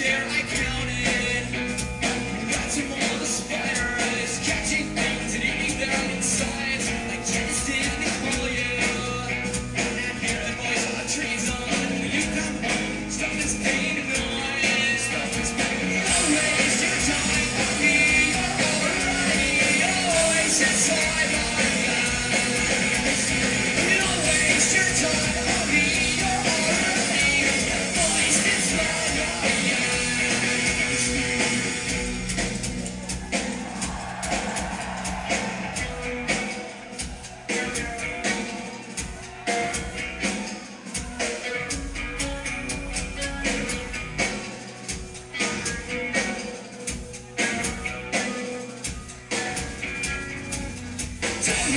Yeah.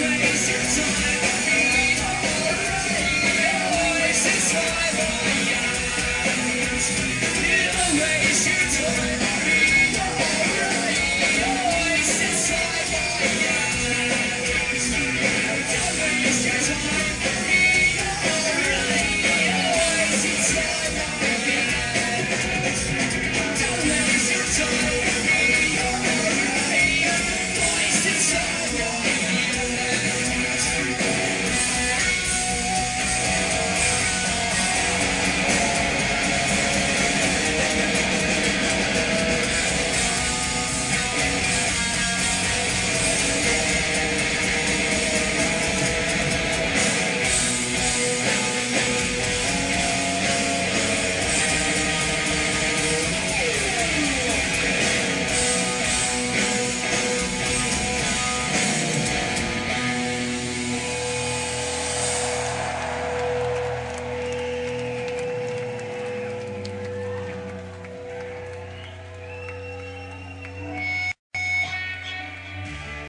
waste your time.